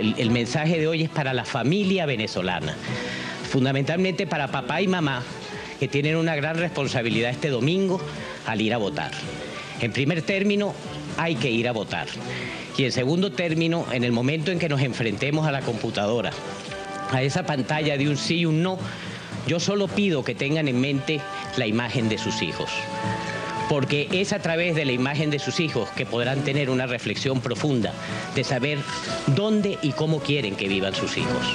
el mensaje de hoy es para la familia venezolana, fundamentalmente para papá y mamá, que tienen una gran responsabilidad este domingo al ir a votar. En primer término, hay que ir a votar. Y en segundo término, en el momento en que nos enfrentemos a la computadora, a esa pantalla de un sí y un no, yo solo pido que tengan en mente la imagen de sus hijos. Porque es a través de la imagen de sus hijos que podrán tener una reflexión profunda de saber dónde y cómo quieren que vivan sus hijos.